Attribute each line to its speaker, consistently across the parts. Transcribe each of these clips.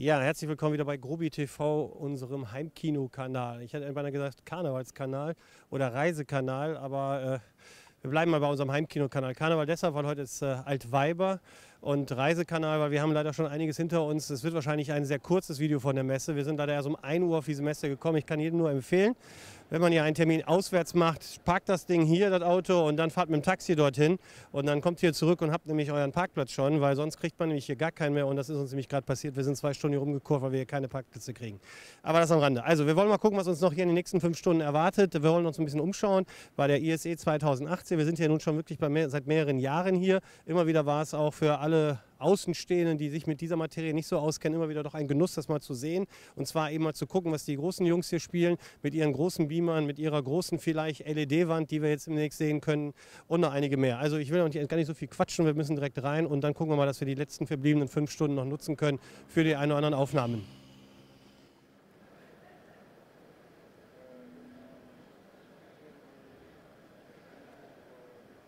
Speaker 1: Ja, herzlich willkommen wieder bei Grobi TV, unserem Heimkino-Kanal. Ich hätte beinahe gesagt Karnevalskanal oder Reisekanal, aber äh, wir bleiben mal bei unserem Heimkino-Kanal. Karneval deshalb, weil heute ist äh, Altweiber und Reisekanal, weil wir haben leider schon einiges hinter uns. Es wird wahrscheinlich ein sehr kurzes Video von der Messe. Wir sind leider erst um 1 Uhr auf diese Messe gekommen. Ich kann jedem nur empfehlen, wenn man hier einen Termin auswärts macht, parkt das Ding hier, das Auto, und dann fahrt mit dem Taxi dorthin und dann kommt ihr zurück und habt nämlich euren Parkplatz schon, weil sonst kriegt man nämlich hier gar keinen mehr und das ist uns nämlich gerade passiert. Wir sind zwei Stunden hier rumgekurvt, weil wir hier keine Parkplätze kriegen. Aber das am Rande. Also wir wollen mal gucken, was uns noch hier in den nächsten fünf Stunden erwartet. Wir wollen uns ein bisschen umschauen bei der ISE 2018. Wir sind hier nun schon wirklich mehr, seit mehreren Jahren hier. Immer wieder war es auch für alle Außenstehenden, die sich mit dieser Materie nicht so auskennen, immer wieder doch ein Genuss, das mal zu sehen. Und zwar eben mal zu gucken, was die großen Jungs hier spielen, mit ihren großen Beamern, mit ihrer großen vielleicht LED-Wand, die wir jetzt demnächst sehen können und noch einige mehr. Also ich will auch gar nicht so viel quatschen, wir müssen direkt rein und dann gucken wir mal, dass wir die letzten verbliebenen fünf Stunden noch nutzen können für die ein oder anderen Aufnahmen.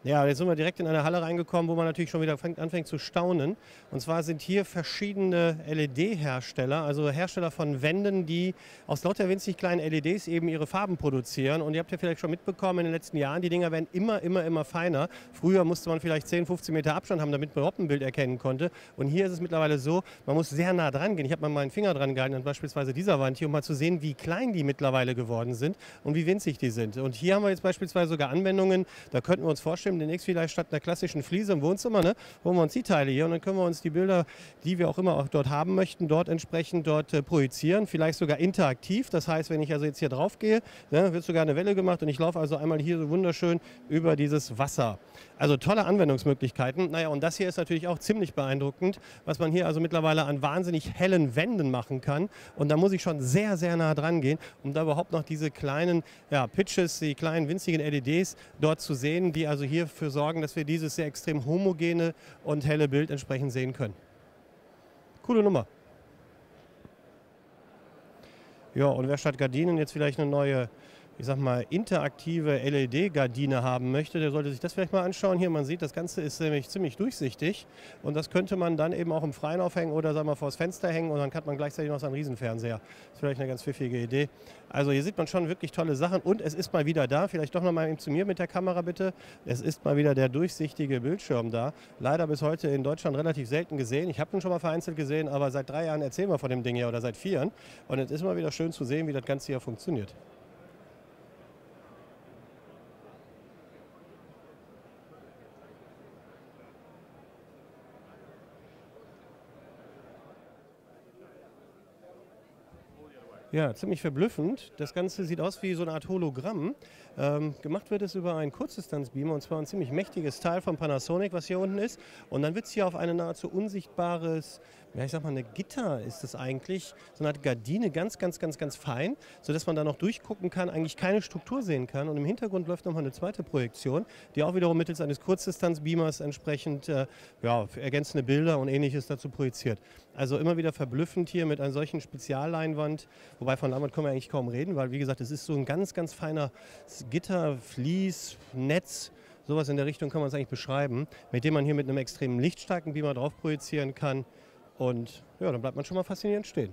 Speaker 1: Ja, jetzt sind wir direkt in eine Halle reingekommen, wo man natürlich schon wieder fängt, anfängt zu staunen. Und zwar sind hier verschiedene LED-Hersteller, also Hersteller von Wänden, die aus lauter winzig kleinen LEDs eben ihre Farben produzieren. Und ihr habt ja vielleicht schon mitbekommen in den letzten Jahren, die Dinger werden immer, immer, immer feiner. Früher musste man vielleicht 10, 15 Meter Abstand haben, damit man überhaupt ein Bild erkennen konnte. Und hier ist es mittlerweile so, man muss sehr nah dran gehen. Ich habe mal meinen Finger dran gehalten an beispielsweise dieser Wand hier, um mal zu sehen, wie klein die mittlerweile geworden sind und wie winzig die sind. Und hier haben wir jetzt beispielsweise sogar Anwendungen, da könnten wir uns vorstellen, Film demnächst vielleicht statt einer klassischen Fliese im Wohnzimmer, ne, holen wir uns die Teile hier und dann können wir uns die Bilder, die wir auch immer auch dort haben möchten, dort entsprechend dort äh, projizieren, vielleicht sogar interaktiv. Das heißt, wenn ich also jetzt hier drauf gehe, ne, wird sogar eine Welle gemacht und ich laufe also einmal hier so wunderschön über dieses Wasser. Also tolle Anwendungsmöglichkeiten. Naja, und das hier ist natürlich auch ziemlich beeindruckend, was man hier also mittlerweile an wahnsinnig hellen Wänden machen kann. Und da muss ich schon sehr, sehr nah dran gehen, um da überhaupt noch diese kleinen ja, Pitches, die kleinen winzigen LEDs dort zu sehen, die also hier dafür sorgen, dass wir dieses sehr extrem homogene und helle Bild entsprechend sehen können. Coole Nummer. Ja, und wer statt Gardinen jetzt vielleicht eine neue ich sag mal, interaktive LED-Gardine haben möchte, der sollte sich das vielleicht mal anschauen. Hier, man sieht, das Ganze ist nämlich ziemlich durchsichtig und das könnte man dann eben auch im Freien aufhängen oder sagen wir vor das Fenster hängen und dann hat man gleichzeitig noch seinen Riesenfernseher. Das ist vielleicht eine ganz pfiffige Idee. Also hier sieht man schon wirklich tolle Sachen und es ist mal wieder da. Vielleicht doch noch mal zu mir mit der Kamera bitte. Es ist mal wieder der durchsichtige Bildschirm da. Leider bis heute in Deutschland relativ selten gesehen. Ich habe ihn schon mal vereinzelt gesehen, aber seit drei Jahren erzählen wir von dem Ding hier oder seit vier. Und es ist mal wieder schön zu sehen, wie das Ganze hier funktioniert. Ja, ziemlich verblüffend. Das Ganze sieht aus wie so eine Art Hologramm. Ähm, gemacht wird es über einen Kurzdistanzbeamer und zwar ein ziemlich mächtiges Teil von Panasonic, was hier unten ist. Und dann wird es hier auf ein nahezu unsichtbares, ja, ich sag mal, eine Gitter ist es eigentlich, so eine Art Gardine, ganz, ganz, ganz, ganz fein, sodass man da noch durchgucken kann, eigentlich keine Struktur sehen kann. Und im Hintergrund läuft nochmal eine zweite Projektion, die auch wiederum mittels eines Kurzdistanzbeamers entsprechend äh, ja, ergänzende Bilder und ähnliches dazu projiziert. Also immer wieder verblüffend hier mit einer solchen Spezialleinwand, wobei von Leinwand können wir eigentlich kaum reden, weil wie gesagt, es ist so ein ganz, ganz feiner Gitter, Vlies, Netz, sowas in der Richtung kann man es eigentlich beschreiben, mit dem man hier mit einem extrem lichtstarken Beamer drauf projizieren kann. Und ja, dann bleibt man schon mal faszinierend stehen.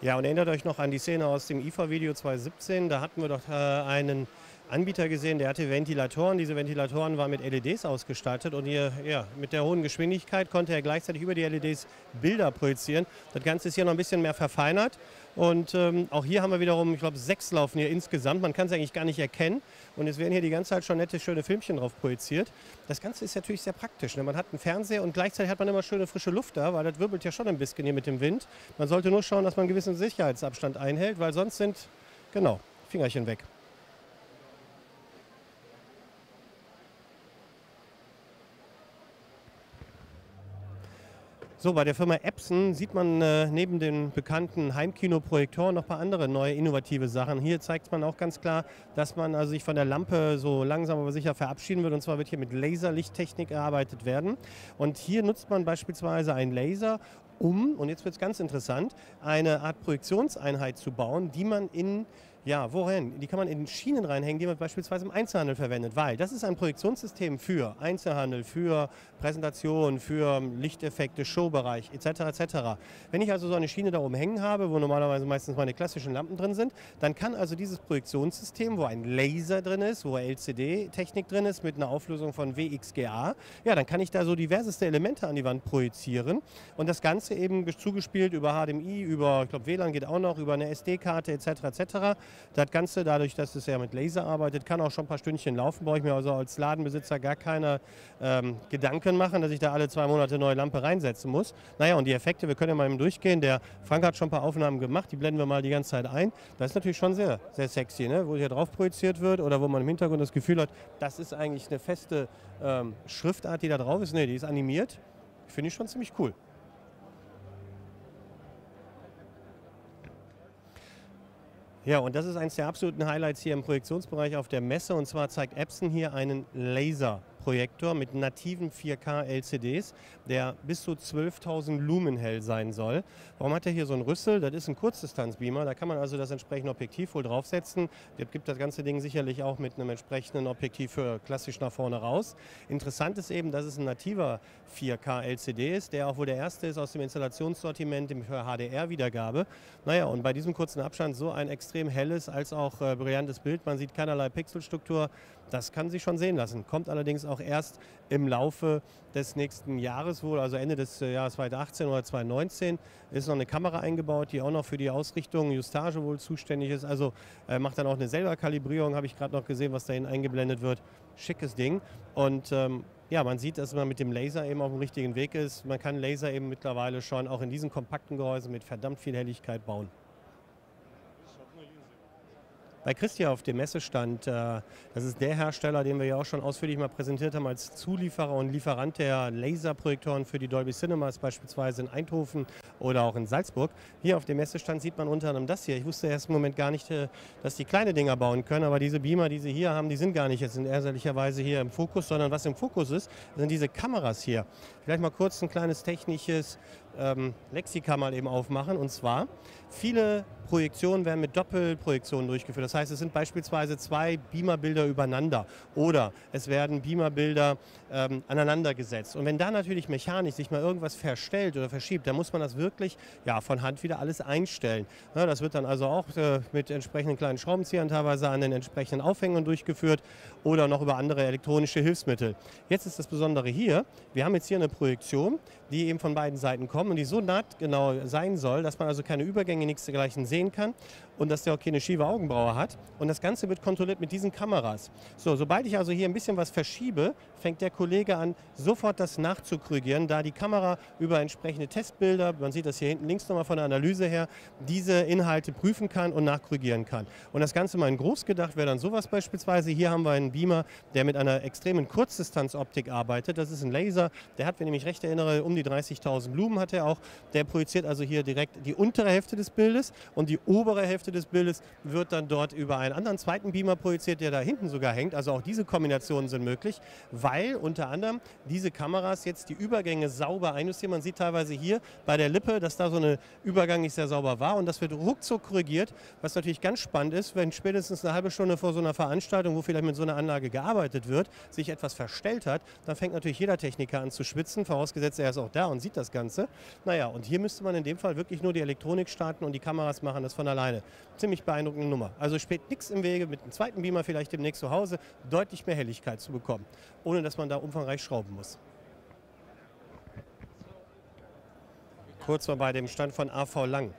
Speaker 1: Ja, und erinnert euch noch an die Szene aus dem IFA-Video 2017. Da hatten wir doch äh, einen Anbieter gesehen, der hatte Ventilatoren. Diese Ventilatoren waren mit LEDs ausgestattet und hier, ja, mit der hohen Geschwindigkeit konnte er gleichzeitig über die LEDs Bilder projizieren. Das Ganze ist hier noch ein bisschen mehr verfeinert und ähm, auch hier haben wir wiederum, ich glaube, sechs laufen hier insgesamt. Man kann es eigentlich gar nicht erkennen und es werden hier die ganze Zeit schon nette, schöne Filmchen drauf projiziert. Das Ganze ist natürlich sehr praktisch. Ne? Man hat einen Fernseher und gleichzeitig hat man immer schöne frische Luft da, weil das wirbelt ja schon ein bisschen hier mit dem Wind. Man sollte nur schauen, dass man einen gewissen Sicherheitsabstand einhält, weil sonst sind, genau, Fingerchen weg. So, bei der Firma Epson sieht man äh, neben den bekannten Heimkinoprojektoren noch ein paar andere neue innovative Sachen. Hier zeigt man auch ganz klar, dass man also sich von der Lampe so langsam aber sicher verabschieden wird. Und zwar wird hier mit Laserlichttechnik gearbeitet werden. Und hier nutzt man beispielsweise einen Laser, um, und jetzt wird es ganz interessant, eine Art Projektionseinheit zu bauen, die man in Ja, wohin? Die kann man in Schienen reinhängen, die man beispielsweise im Einzelhandel verwendet, weil das ist ein Projektionssystem für Einzelhandel, für Präsentation, für Lichteffekte, Showbereich etc. etc. Wenn ich also so eine Schiene da oben hängen habe, wo normalerweise meistens meine klassischen Lampen drin sind, dann kann also dieses Projektionssystem, wo ein Laser drin ist, wo LCD-Technik drin ist mit einer Auflösung von WXGA, ja, dann kann ich da so diverseste Elemente an die Wand projizieren und das Ganze eben zugespielt über HDMI, über, ich glaube WLAN geht auch noch, über eine SD-Karte etc. etc. Das Ganze, dadurch, dass es ja mit Laser arbeitet, kann auch schon ein paar Stündchen laufen. Brauche ich mir also als Ladenbesitzer gar keine ähm, Gedanken machen, dass ich da alle zwei Monate neue Lampe reinsetzen muss. Naja, und die Effekte, wir können ja mal eben durchgehen. Der Frank hat schon ein paar Aufnahmen gemacht, die blenden wir mal die ganze Zeit ein. Das ist natürlich schon sehr, sehr sexy, ne? wo hier drauf projiziert wird oder wo man im Hintergrund das Gefühl hat, das ist eigentlich eine feste ähm, Schriftart, die da drauf ist. Ne, die ist animiert. Finde ich schon ziemlich cool. Ja, und das ist eines der absoluten Highlights hier im Projektionsbereich auf der Messe. Und zwar zeigt Epson hier einen Laser Projektor mit nativen 4K LCDs, der bis zu 12.000 Lumen hell sein soll. Warum hat er hier so einen Rüssel? Das ist ein Kurzdistanzbeamer, da kann man also das entsprechende Objektiv wohl draufsetzen. Das gibt das ganze Ding sicherlich auch mit einem entsprechenden Objektiv für klassisch nach vorne raus. Interessant ist eben, dass es ein nativer 4K LCD ist, der auch wohl der erste ist aus dem Installationssortiment für HDR-Wiedergabe. Naja, und bei diesem kurzen Abstand so ein extrem helles als auch äh, brillantes Bild. Man sieht keinerlei Pixelstruktur. Das kann sich schon sehen lassen. Kommt allerdings auch erst im Laufe des nächsten Jahres wohl, also Ende des äh, Jahres 2018 oder 2019, ist noch eine Kamera eingebaut, die auch noch für die Ausrichtung, Justage wohl zuständig ist. Also äh, macht dann auch eine selber Kalibrierung, habe ich gerade noch gesehen, was dahin eingeblendet wird. Schickes Ding. Und ähm, ja, man sieht, dass man mit dem Laser eben auf dem richtigen Weg ist. Man kann Laser eben mittlerweile schon auch in diesen kompakten Gehäusen mit verdammt viel Helligkeit bauen. Bei Christia auf dem Messestand, äh, das ist der Hersteller, den wir ja auch schon ausführlich mal präsentiert haben als Zulieferer und Lieferant der Laserprojektoren für die Dolby Cinemas, beispielsweise in Eindhoven oder auch in Salzburg. Hier auf dem Messestand sieht man unter anderem das hier. Ich wusste erst im Moment gar nicht, äh, dass die kleine Dinger bauen können, aber diese Beamer, die sie hier haben, die sind gar nicht jetzt in ehrlicherweise hier im Fokus, sondern was im Fokus ist, sind diese Kameras hier. Vielleicht mal kurz ein kleines technisches ähm, Lexika mal eben aufmachen. Und zwar, viele Projektionen werden mit Doppelprojektionen durchgeführt. Das heißt, es sind beispielsweise zwei Beamerbilder übereinander oder es werden Beamerbilder ähm, aneinander gesetzt. Und wenn da natürlich mechanisch sich mal irgendwas verstellt oder verschiebt, dann muss man das wirklich ja, von Hand wieder alles einstellen. Ja, das wird dann also auch äh, mit entsprechenden kleinen Schraubenziehern teilweise an den entsprechenden Aufhängern durchgeführt oder noch über andere elektronische Hilfsmittel. Jetzt ist das Besondere hier, wir haben jetzt hier eine Projektion, die eben von beiden Seiten kommt und die so nahtgenau sein soll, dass man also keine Übergänge, nichts dergleichen sehen kann und dass der auch keine schiefe Augenbraue hat. Und das Ganze wird kontrolliert mit diesen Kameras. So, sobald ich also hier ein bisschen was verschiebe, fängt der Kollege an, sofort das nachzukorrigieren, da die Kamera über entsprechende Testbilder, man sieht das hier hinten links nochmal von der Analyse her, diese Inhalte prüfen kann und nachkorrigieren kann. Und das Ganze mal in groß gedacht wäre dann sowas beispielsweise. Hier haben wir einen Beamer, der mit einer extremen Kurzdistanzoptik arbeitet. Das ist ein Laser, der hat, wenn ich mich recht erinnere, um die 30.000 Lumen hat er auch. Der projiziert also hier direkt die untere Hälfte des Bildes und die obere Hälfte des Bildes wird dann dort über einen anderen zweiten Beamer projiziert, der da hinten sogar hängt. Also auch diese Kombinationen sind möglich, weil unter anderem diese Kameras jetzt die Übergänge sauber einjustieren. Man sieht teilweise hier bei der Lippe, dass da so ein Übergang nicht sehr sauber war und das wird ruckzuck korrigiert, was natürlich ganz spannend ist, wenn spätestens eine halbe Stunde vor so einer Veranstaltung, wo vielleicht mit so einer Anlage gearbeitet wird, sich etwas verstellt hat, dann fängt natürlich jeder Techniker an zu schwitzen, vorausgesetzt er ist auch da und sieht das Ganze. Naja, und hier müsste man in dem Fall wirklich nur die Elektronik starten und die Kameras machen das von alleine. Ziemlich beeindruckende Nummer. Also spät nichts im Wege, mit einem zweiten Beamer vielleicht demnächst zu Hause deutlich mehr Helligkeit zu bekommen, ohne dass man da umfangreich schrauben muss. Kurz mal bei dem Stand von AV Lang.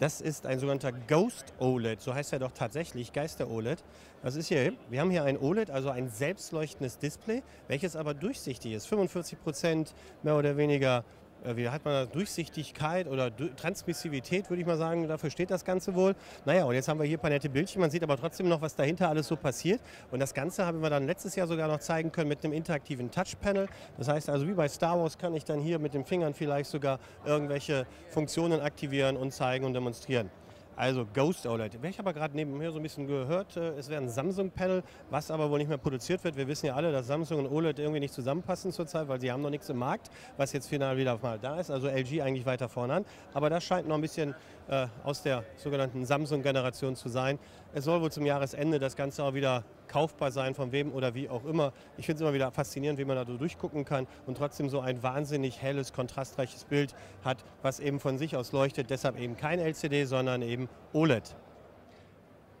Speaker 1: Das ist ein sogenannter Ghost OLED, so heißt er doch tatsächlich, Geister OLED. Was ist hier? Wir haben hier ein OLED, also ein selbstleuchtendes Display, welches aber durchsichtig ist. 45 Prozent mehr oder weniger wie hat man das, Durchsichtigkeit oder Transmissivität, würde ich mal sagen, dafür steht das Ganze wohl. Naja, und jetzt haben wir hier ein paar nette Bildchen, man sieht aber trotzdem noch, was dahinter alles so passiert. Und das Ganze haben wir dann letztes Jahr sogar noch zeigen können mit einem interaktiven Touchpanel. Das heißt also, wie bei Star Wars kann ich dann hier mit den Fingern vielleicht sogar irgendwelche Funktionen aktivieren und zeigen und demonstrieren. Also Ghost OLED. Ich habe gerade nebenher so ein bisschen gehört, äh, es wäre ein Samsung-Panel, was aber wohl nicht mehr produziert wird. Wir wissen ja alle, dass Samsung und OLED irgendwie nicht zusammenpassen zurzeit, weil sie haben noch nichts im Markt, was jetzt final wieder mal da ist. Also LG eigentlich weiter vorne an. Aber das scheint noch ein bisschen äh, aus der sogenannten Samsung-Generation zu sein. Es soll wohl zum Jahresende das Ganze auch wieder kaufbar sein, von wem oder wie auch immer. Ich finde es immer wieder faszinierend, wie man da so durchgucken kann und trotzdem so ein wahnsinnig helles, kontrastreiches Bild hat, was eben von sich aus leuchtet. Deshalb eben kein LCD, sondern eben OLED.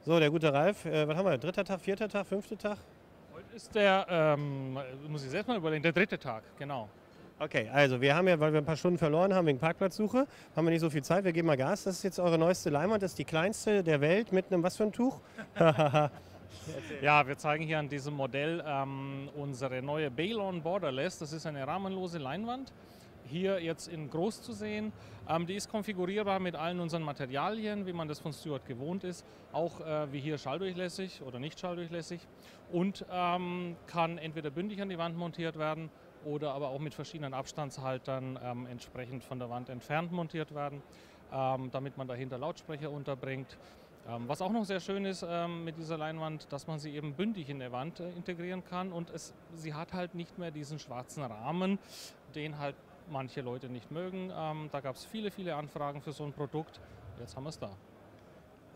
Speaker 1: So, der gute Ralf, äh, was haben wir? Dritter Tag, vierter Tag, fünfter Tag?
Speaker 2: Heute ist der, ähm, muss ich selbst mal überlegen, der dritte Tag, genau.
Speaker 1: Okay, also wir haben ja, weil wir ein paar Stunden verloren haben wegen Parkplatzsuche, haben wir nicht so viel Zeit. Wir geben mal Gas. Das ist jetzt eure neueste Leinwand. Das ist die kleinste der Welt mit einem was für ein Tuch?
Speaker 2: ja, wir zeigen hier an diesem Modell ähm, unsere neue Balon Borderless. Das ist eine rahmenlose Leinwand. Hier jetzt in groß zu sehen. Ähm, die ist konfigurierbar mit allen unseren Materialien, wie man das von Stuart gewohnt ist. Auch äh, wie hier schalldurchlässig oder nicht schalldurchlässig. Und ähm, kann entweder bündig an die Wand montiert werden oder aber auch mit verschiedenen Abstandshaltern ähm, entsprechend von der Wand entfernt montiert werden, ähm, damit man dahinter Lautsprecher unterbringt. Ähm, was auch noch sehr schön ist ähm, mit dieser Leinwand, dass man sie eben bündig in der Wand äh, integrieren kann und es, sie hat halt nicht mehr diesen schwarzen Rahmen, den halt manche Leute nicht mögen. Ähm, da gab es viele, viele Anfragen für so ein Produkt. Jetzt haben wir es da.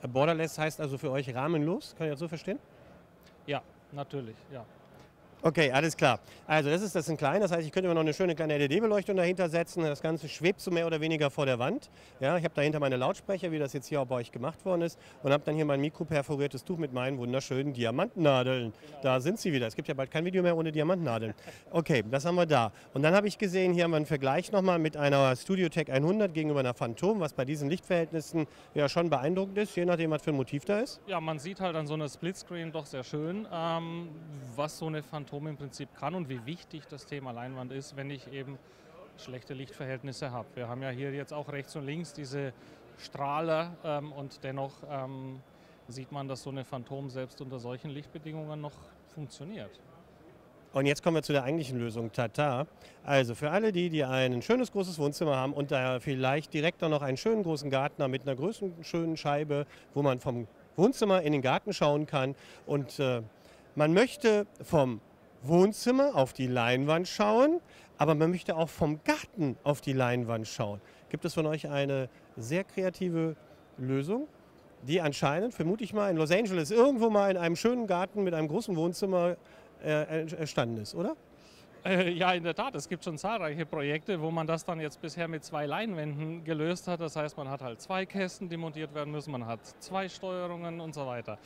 Speaker 1: Borderless heißt also für euch rahmenlos, kann ich das so verstehen?
Speaker 2: Ja, natürlich, ja.
Speaker 1: Okay, alles klar. Also das ist das ein klein, das heißt, ich könnte mir noch eine schöne kleine LED-Beleuchtung dahinter setzen. Das Ganze schwebt so mehr oder weniger vor der Wand. Ja, ich habe dahinter meine Lautsprecher, wie das jetzt hier auch bei euch gemacht worden ist, und habe dann hier mein mikroperforiertes Tuch mit meinen wunderschönen Diamantnadeln. Genau. Da sind sie wieder. Es gibt ja bald kein Video mehr ohne Diamantnadeln. Okay, das haben wir da. Und dann habe ich gesehen, hier haben wir einen Vergleich nochmal mit einer StudioTech 100 gegenüber einer Phantom, was bei diesen Lichtverhältnissen ja schon beeindruckend ist, je nachdem, was für ein Motiv da ist.
Speaker 2: Ja, man sieht halt an so einer Splitscreen doch sehr schön, ähm, was so eine Phantom Atom im Prinzip kann und wie wichtig das Thema Leinwand ist, wenn ich eben schlechte Lichtverhältnisse habe. Wir haben ja hier jetzt auch rechts und links diese Strahler ähm, und dennoch ähm, sieht man, dass so eine Phantom selbst unter solchen Lichtbedingungen noch funktioniert.
Speaker 1: Und jetzt kommen wir zu der eigentlichen Lösung, Tata. Also für alle die, die ein schönes großes Wohnzimmer haben und da vielleicht direkt noch einen schönen großen Garten haben mit einer größeren schönen Scheibe, wo man vom Wohnzimmer in den Garten schauen kann und äh, man möchte vom Wohnzimmer auf die Leinwand schauen, aber man möchte auch vom Garten auf die Leinwand schauen. Gibt es von euch eine sehr kreative Lösung, die anscheinend, vermute ich mal, in Los Angeles irgendwo mal in einem schönen Garten mit einem großen Wohnzimmer äh, entstanden ist, oder?
Speaker 2: Äh, ja, in der Tat. Es gibt schon zahlreiche Projekte, wo man das dann jetzt bisher mit zwei Leinwänden gelöst hat. Das heißt, man hat halt zwei Kästen, die montiert werden müssen, man hat zwei Steuerungen und so weiter.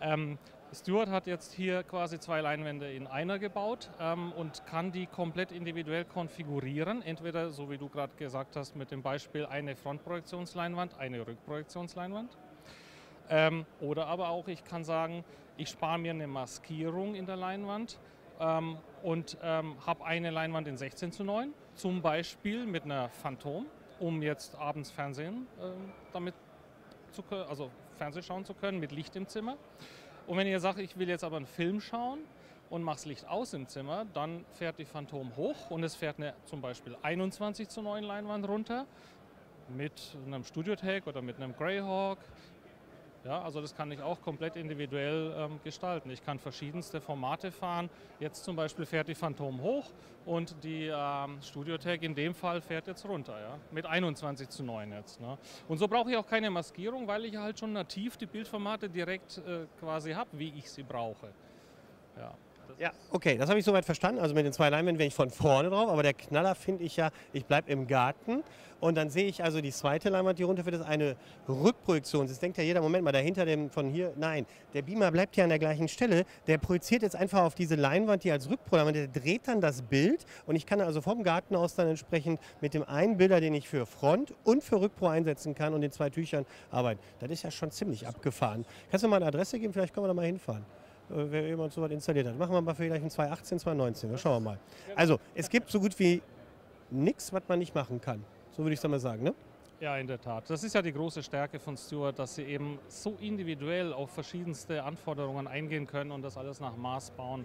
Speaker 2: Ähm, Stuart hat jetzt hier quasi zwei Leinwände in einer gebaut ähm, und kann die komplett individuell konfigurieren. Entweder, so wie du gerade gesagt hast, mit dem Beispiel eine Frontprojektionsleinwand, eine Rückprojektionsleinwand. Ähm, oder aber auch, ich kann sagen, ich spare mir eine Maskierung in der Leinwand ähm, und ähm, habe eine Leinwand in 16 zu 9, zum Beispiel mit einer Phantom, um jetzt abends Fernsehen äh, damit zu können, also Fernsehen schauen zu können mit Licht im Zimmer. Und wenn ihr sagt, ich will jetzt aber einen Film schauen und mache das Licht aus im Zimmer, dann fährt die Phantom hoch und es fährt eine zum Beispiel 21 zu 9 Leinwand runter mit einem Studio-Tag oder mit einem Greyhawk. Ja, also das kann ich auch komplett individuell ähm, gestalten. Ich kann verschiedenste Formate fahren. Jetzt zum Beispiel fährt die Phantom hoch und die ähm, Studio-Tag in dem Fall fährt jetzt runter, ja, mit 21 zu 9 jetzt. Ne? Und so brauche ich auch keine Maskierung, weil ich halt schon nativ die Bildformate direkt äh, quasi habe, wie ich sie brauche.
Speaker 1: Ja. Ja, okay, das habe ich soweit verstanden. Also mit den zwei Leinwänden bin ich von vorne drauf, aber der Knaller finde ich ja, ich bleibe im Garten und dann sehe ich also die zweite Leinwand, die runterfährt, ist eine Rückprojektion. Das denkt ja jeder, Moment mal, dahinter dem von hier, nein, der Beamer bleibt ja an der gleichen Stelle. Der projiziert jetzt einfach auf diese Leinwand, die als Rückprojektion, der dreht dann das Bild und ich kann also vom Garten aus dann entsprechend mit dem einen Bilder, den ich für Front und für Rückpro einsetzen kann und den zwei Tüchern arbeiten. Das ist ja schon ziemlich abgefahren. Kannst du mal eine Adresse geben? Vielleicht können wir da mal hinfahren. Äh, wer jemand so was installiert hat. Machen wir mal vielleicht ein 2018, 2019. Dann schauen wir mal. Also, es gibt so gut wie nichts, was man nicht machen kann. So würde ich es mal sagen, ne?
Speaker 2: Ja, in der Tat. Das ist ja die große Stärke von Stewart, dass sie eben so individuell auf verschiedenste Anforderungen eingehen können und das alles nach Maß bauen.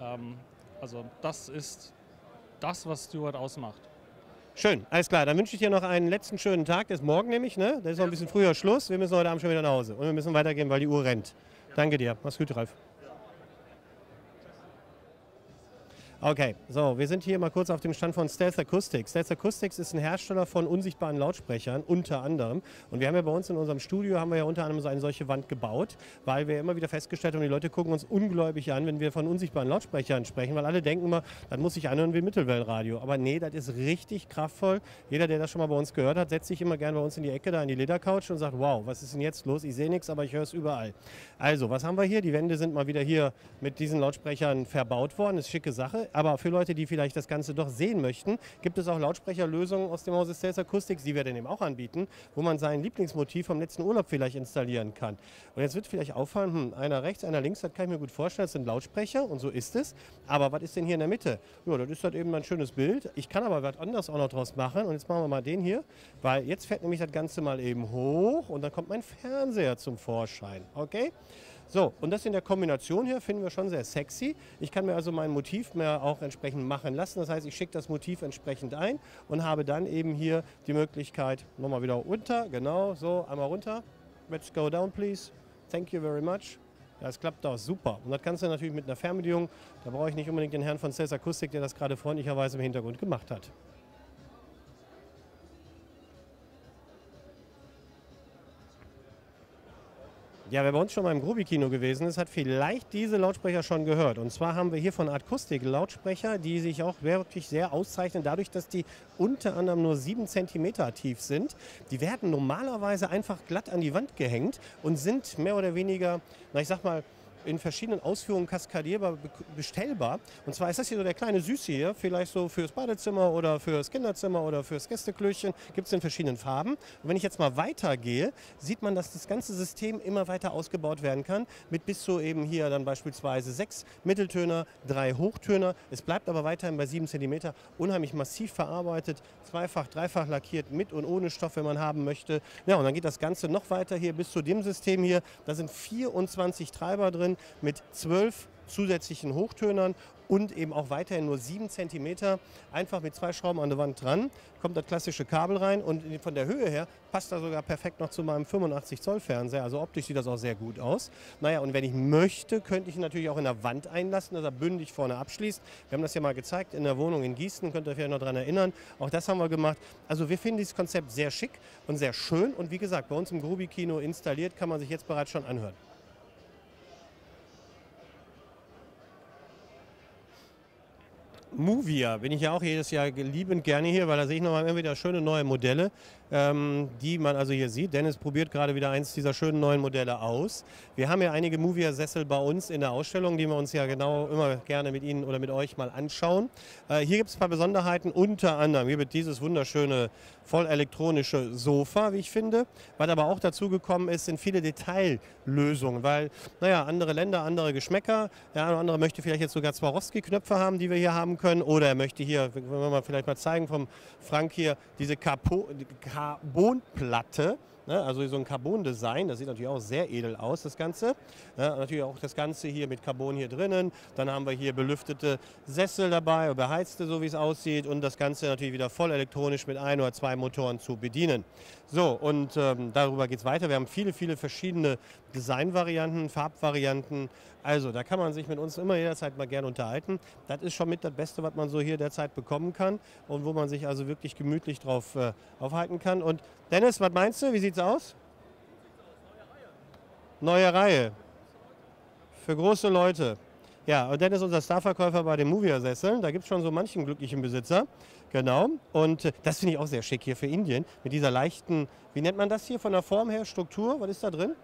Speaker 2: Ähm, also das ist das, was Stewart ausmacht.
Speaker 1: Schön, alles klar. Dann wünsche ich dir noch einen letzten schönen Tag. Das ist morgen nämlich, ne? Da ist noch ein bisschen früher Schluss. Wir müssen heute Abend schon wieder nach Hause. Und wir müssen weitergehen, weil die Uhr rennt. Danke dir. Mach's gut, Ralf. Okay, so, wir sind hier mal kurz auf dem Stand von Stealth Acoustics. Stealth Acoustics ist ein Hersteller von unsichtbaren Lautsprechern, unter anderem. Und wir haben ja bei uns in unserem Studio, haben wir ja unter anderem so eine solche Wand gebaut, weil wir immer wieder festgestellt haben, die Leute gucken uns ungläubig an, wenn wir von unsichtbaren Lautsprechern sprechen, weil alle denken immer, das muss sich anhören wie Mittelwellenradio. Aber nee, das ist richtig kraftvoll. Jeder, der das schon mal bei uns gehört hat, setzt sich immer gerne bei uns in die Ecke, da in die Ledercouch und sagt, wow, was ist denn jetzt los? Ich sehe nichts, aber ich höre es überall. Also, was haben wir hier? Die Wände sind mal wieder hier mit diesen Lautsprechern verbaut worden. Das ist eine schicke Sache. Aber für Leute, die vielleicht das Ganze doch sehen möchten, gibt es auch Lautsprecherlösungen aus dem Hause Sales Acoustics, die wir dann eben auch anbieten, wo man sein Lieblingsmotiv vom letzten Urlaub vielleicht installieren kann. Und jetzt wird vielleicht auffallen, hm, einer rechts, einer links, das kann ich mir gut vorstellen, das sind Lautsprecher und so ist es. Aber was ist denn hier in der Mitte? Ja, das ist halt eben ein schönes Bild. Ich kann aber was anderes auch noch draus machen. Und jetzt machen wir mal den hier, weil jetzt fährt nämlich das Ganze mal eben hoch und dann kommt mein Fernseher zum Vorschein. Okay? So, und das in der Kombination hier finden wir schon sehr sexy. Ich kann mir also mein Motiv mehr auch entsprechend machen lassen. Das heißt, ich schicke das Motiv entsprechend ein und habe dann eben hier die Möglichkeit, nochmal wieder runter, genau, so, einmal runter. Let's go down, please. Thank you very much. Ja, es klappt auch super. Und das kannst du natürlich mit einer Fernbedienung. Da brauche ich nicht unbedingt den Herrn von Cess Akustik, der das gerade freundlicherweise im Hintergrund gemacht hat. Ja, wer bei uns schon mal im Grobi-Kino gewesen ist, hat vielleicht diese Lautsprecher schon gehört. Und zwar haben wir hier von Akustik Lautsprecher, die sich auch wirklich sehr auszeichnen, dadurch, dass die unter anderem nur 7 cm tief sind. Die werden normalerweise einfach glatt an die Wand gehängt und sind mehr oder weniger, na ich sag mal, in verschiedenen Ausführungen kaskadierbar bestellbar. Und zwar ist das hier so der kleine Süße hier, vielleicht so fürs Badezimmer oder fürs Kinderzimmer oder fürs Gästeklöchen. Gibt es in verschiedenen Farben. Und wenn ich jetzt mal weitergehe, sieht man, dass das ganze System immer weiter ausgebaut werden kann. Mit bis zu eben hier dann beispielsweise sechs Mitteltöner, drei Hochtöner. Es bleibt aber weiterhin bei sieben Zentimeter. Unheimlich massiv verarbeitet, zweifach, dreifach lackiert, mit und ohne Stoff, wenn man haben möchte. Ja, und dann geht das Ganze noch weiter hier bis zu dem System hier. Da sind 24 Treiber drin mit zwölf zusätzlichen Hochtönern und eben auch weiterhin nur 7 cm. Einfach mit zwei Schrauben an der Wand dran, kommt das klassische Kabel rein und von der Höhe her passt das sogar perfekt noch zu meinem 85 Zoll Fernseher. Also optisch sieht das auch sehr gut aus. Naja, und wenn ich möchte, könnte ich natürlich auch in der Wand einlassen, dass er bündig vorne abschließt. Wir haben das ja mal gezeigt in der Wohnung in Gießen, könnt ihr euch noch daran erinnern. Auch das haben wir gemacht. Also wir finden dieses Konzept sehr schick und sehr schön und wie gesagt, bei uns im Grubi-Kino installiert, kann man sich jetzt bereits schon anhören. Movia bin ich ja auch jedes Jahr liebend gerne hier, weil da sehe ich nochmal immer wieder schöne neue Modelle, ähm, die man also hier sieht. Dennis probiert gerade wieder eins dieser schönen neuen Modelle aus. Wir haben ja einige Movia-Sessel bei uns in der Ausstellung, die wir uns ja genau immer gerne mit Ihnen oder mit euch mal anschauen. Äh, hier gibt es ein paar Besonderheiten, unter anderem hier wird dieses wunderschöne voll elektronische Sofa, wie ich finde. Was aber auch dazu gekommen ist, sind viele Detaillösungen, weil, naja, andere Länder, andere Geschmäcker. Der eine oder andere möchte vielleicht jetzt sogar Swarovski-Knöpfe haben, die wir hier haben können. Oder er möchte hier, wenn wir mal vielleicht mal zeigen vom Frank hier, diese Carbonplatte. Ne, also so ein Carbon-Design, das sieht natürlich auch sehr edel aus, das Ganze. Ja, natürlich auch das Ganze hier mit Carbon hier drinnen. Dann haben wir hier belüftete Sessel dabei, beheizte, so wie es aussieht. Und das Ganze natürlich wieder voll elektronisch mit ein oder zwei Motoren zu bedienen. So, und ähm, darüber geht es weiter. Wir haben viele, viele verschiedene Designvarianten, Farbvarianten. Also, da kann man sich mit uns immer jederzeit mal gerne unterhalten. Das ist schon mit das Beste, was man so hier derzeit bekommen kann und wo man sich also wirklich gemütlich drauf äh, aufhalten kann. Und Dennis, was meinst du? Wie sieht's aus? Neue Reihe. Für große Leute. Ja, und Dennis ist unser Starverkäufer bei den Movia-Sesseln. Da gibt es schon so manchen glücklichen Besitzer. Genau. Und äh, das finde ich auch sehr schick hier für Indien. Mit dieser leichten, wie nennt man das hier von der Form her, Struktur? Was ist da drin?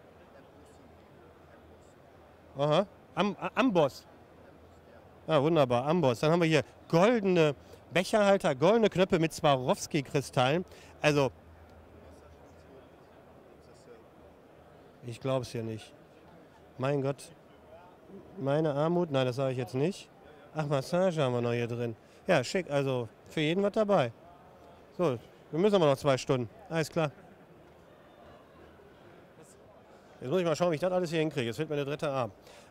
Speaker 1: Aha. Am, Amboss. Ja, wunderbar, Amboss. Dann haben wir hier goldene Becherhalter, goldene Knöpfe mit Swarovski-Kristallen. Also, ich glaube es hier nicht. Mein Gott. Meine Armut? Nein, das sage ich jetzt nicht. Ach, Massage haben wir noch hier drin. Ja, schick. Also für jeden was dabei. So, wir müssen aber noch zwei Stunden. Alles klar. Jetzt muss ich mal schauen, wie ich das alles hier hinkriege. Jetzt fehlt mir der dritte Arm.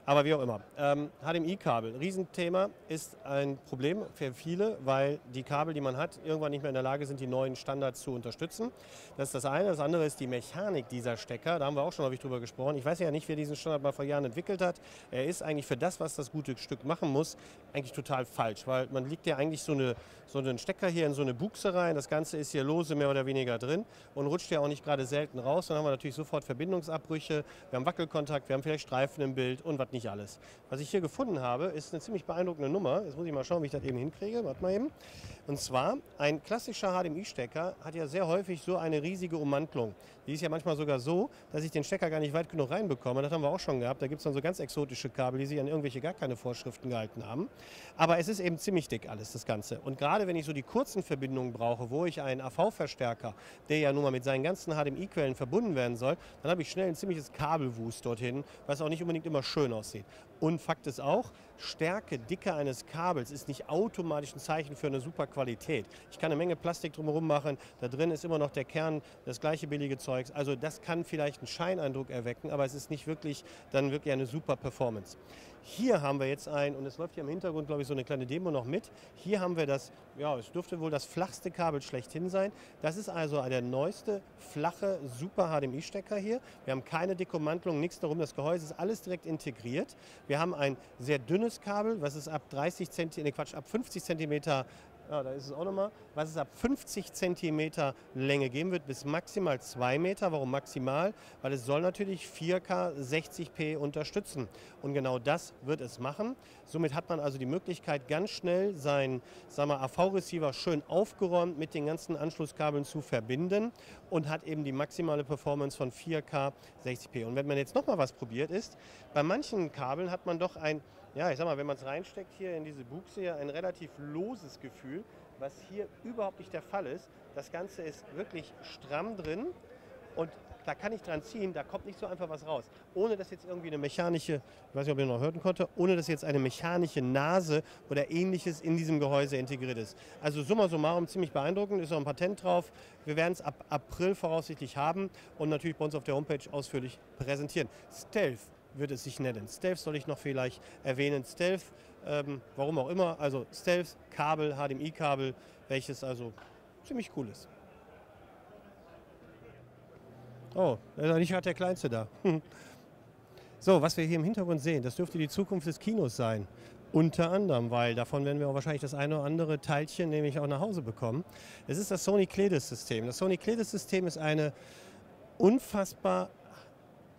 Speaker 1: Aber wie auch immer. Ähm, HDMI-Kabel, Riesenthema, ist ein Problem für viele, weil die Kabel, die man hat, irgendwann nicht mehr in der Lage sind, die neuen Standards zu unterstützen. Das ist das eine. Das andere ist die Mechanik dieser Stecker. Da haben wir auch schon häufig drüber gesprochen. Ich weiß ja nicht, wer diesen Standard mal vor Jahren entwickelt hat. Er ist eigentlich für das, was das gute Stück machen muss, eigentlich total falsch, weil man liegt ja eigentlich so, eine, so einen Stecker hier in so eine Buchse rein. Das Ganze ist hier lose mehr oder weniger drin und rutscht ja auch nicht gerade selten raus. Dann haben wir natürlich sofort Verbindungsabbrüche, wir haben Wackelkontakt, wir haben vielleicht Streifen im Bild und was nicht alles. Was ich hier gefunden habe, ist eine ziemlich beeindruckende Nummer. Jetzt muss ich mal schauen, wie ich das eben hinkriege. Warte mal eben. Und zwar, ein klassischer HDMI-Stecker hat ja sehr häufig so eine riesige Ummantlung. Die ist ja manchmal sogar so, dass ich den Stecker gar nicht weit genug reinbekomme. Das haben wir auch schon gehabt. Da gibt es dann so ganz exotische Kabel, die sich an irgendwelche gar keine Vorschriften gehalten haben. Aber es ist eben ziemlich dick alles, das Ganze. Und gerade wenn ich so die kurzen Verbindungen brauche, wo ich einen AV-Verstärker, der ja nun mal mit seinen ganzen HDMI-Quellen verbunden werden soll, dann habe ich schnell ein ziemliches Kabelwust dorthin, was auch nicht unbedingt immer schön aussieht. Und Fakt ist auch, Stärke, Dicke eines Kabels ist nicht automatisch ein Zeichen für eine super Qualität. Ich kann eine Menge Plastik drumherum machen, da drin ist immer noch der Kern, das gleiche billige Zeugs. Also das kann vielleicht einen Scheineindruck erwecken, aber es ist nicht wirklich dann wirklich eine super Performance. Hier haben wir jetzt ein, und es läuft hier im Hintergrund, glaube ich, so eine kleine Demo noch mit. Hier haben wir das, ja, es dürfte wohl das flachste Kabel schlechthin sein. Das ist also der neueste, flache, super HDMI-Stecker hier. Wir haben keine Dekommantelung, nichts darum. Das Gehäuse ist alles direkt integriert. Wir haben ein sehr dünnes Kabel, was ist ab 30 cm, nee, Quatsch, ab 50 cm ja, da ist es auch nochmal, was es ab 50 cm Länge geben wird, bis maximal 2 Meter. Warum maximal? Weil es soll natürlich 4K 60p unterstützen. Und genau das wird es machen. Somit hat man also die Möglichkeit, ganz schnell seinen AV-Receiver schön aufgeräumt mit den ganzen Anschlusskabeln zu verbinden und hat eben die maximale Performance von 4K 60p. Und wenn man jetzt nochmal was probiert ist, bei manchen Kabeln hat man doch ein ja, ich sag mal, wenn man es reinsteckt hier in diese Buchse, hier ein relativ loses Gefühl, was hier überhaupt nicht der Fall ist. Das Ganze ist wirklich stramm drin und da kann ich dran ziehen, da kommt nicht so einfach was raus. Ohne dass jetzt irgendwie eine mechanische, ich weiß nicht, ob ihr noch hören konnte, ohne dass jetzt eine mechanische Nase oder ähnliches in diesem Gehäuse integriert ist. Also summa summarum ziemlich beeindruckend, ist auch ein Patent drauf. Wir werden es ab April voraussichtlich haben und natürlich bei uns auf der Homepage ausführlich präsentieren. Stealth wird es sich nennen. Stealth soll ich noch vielleicht erwähnen. Stealth, ähm, warum auch immer, also Stealth, Kabel, HDMI-Kabel, welches also ziemlich cool ist. Oh, nicht gerade der Kleinste da. so, was wir hier im Hintergrund sehen, das dürfte die Zukunft des Kinos sein. Unter anderem, weil davon werden wir auch wahrscheinlich das eine oder andere Teilchen nämlich auch nach Hause bekommen. Es ist das Sony Cledis-System. Das Sony Cledis-System ist eine unfassbar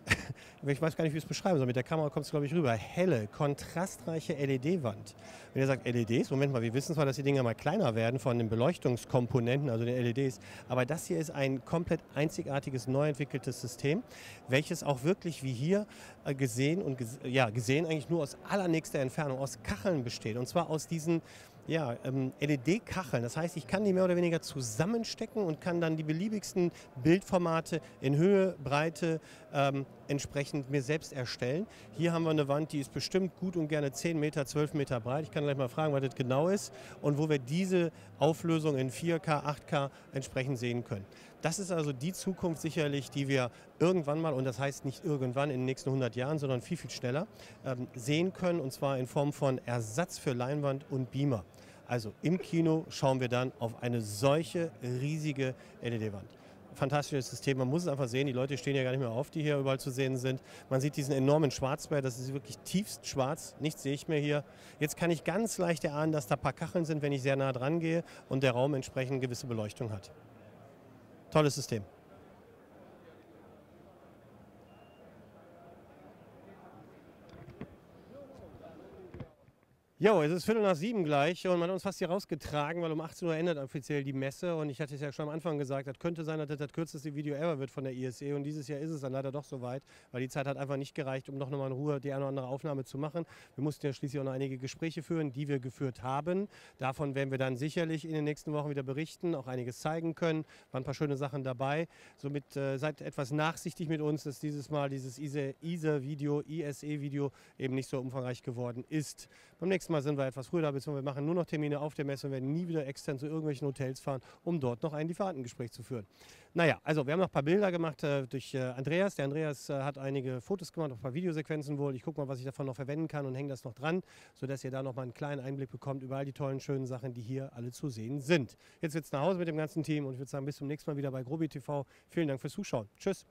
Speaker 1: ich weiß gar nicht, wie ich es beschreiben soll. Mit der Kamera kommt es, glaube ich, rüber. Helle, kontrastreiche LED-Wand. Wenn ihr sagt LEDs, Moment mal, wir wissen zwar, dass die Dinger mal kleiner werden von den Beleuchtungskomponenten, also den LEDs, aber das hier ist ein komplett einzigartiges, neu entwickeltes System, welches auch wirklich wie hier äh, gesehen und ja, gesehen eigentlich nur aus allernächster Entfernung, aus Kacheln besteht. Und zwar aus diesen ja, ähm, LED-Kacheln. Das heißt, ich kann die mehr oder weniger zusammenstecken und kann dann die beliebigsten Bildformate in Höhe, Breite ähm, entsprechend mir selbst erstellen. Hier haben wir eine Wand, die ist bestimmt gut und gerne 10 Meter, 12 Meter breit. Ich kann gleich mal fragen, was das genau ist und wo wir diese Auflösung in 4K, 8K entsprechend sehen können. Das ist also die Zukunft sicherlich, die wir irgendwann mal, und das heißt nicht irgendwann in den nächsten 100 Jahren, sondern viel, viel schneller, ähm, sehen können, und zwar in Form von Ersatz für Leinwand und Beamer. Also im Kino schauen wir dann auf eine solche riesige LED-Wand. Fantastisches System, man muss es einfach sehen, die Leute stehen ja gar nicht mehr auf, die hier überall zu sehen sind. Man sieht diesen enormen Schwarzbär, das ist wirklich tiefst schwarz, nichts sehe ich mehr hier. Jetzt kann ich ganz leicht erahnen, dass da ein paar Kacheln sind, wenn ich sehr nah dran gehe und der Raum entsprechend gewisse Beleuchtung hat. Tolles System. Jo, es ist Viertel nach sieben gleich und man hat uns fast hier rausgetragen, weil um 18 Uhr endet offiziell die Messe und ich hatte es ja schon am Anfang gesagt, das könnte sein, dass das das kürzeste Video ever wird von der ISE und dieses Jahr ist es dann leider doch soweit, weil die Zeit hat einfach nicht gereicht, um noch mal in Ruhe die eine oder andere Aufnahme zu machen. Wir mussten ja schließlich auch noch einige Gespräche führen, die wir geführt haben. Davon werden wir dann sicherlich in den nächsten Wochen wieder berichten, auch einiges zeigen können. Waren ein paar schöne Sachen dabei. Somit äh, seid etwas nachsichtig mit uns, dass dieses Mal dieses ISE-Video, ISE-Video eben nicht so umfangreich geworden ist. Beim nächsten Mal sind wir etwas früher da, beziehungsweise wir machen nur noch Termine auf der Messe und werden nie wieder extern zu irgendwelchen Hotels fahren, um dort noch ein Lieferantengespräch zu führen. Naja, also wir haben noch ein paar Bilder gemacht äh, durch äh, Andreas. Der Andreas äh, hat einige Fotos gemacht, auch ein paar Videosequenzen wohl. Ich gucke mal, was ich davon noch verwenden kann und hänge das noch dran, sodass ihr da noch mal einen kleinen Einblick bekommt über all die tollen, schönen Sachen, die hier alle zu sehen sind. Jetzt wird's nach Hause mit dem ganzen Team und ich würde sagen, bis zum nächsten Mal wieder bei Grobi TV. Vielen Dank fürs Zuschauen. Tschüss.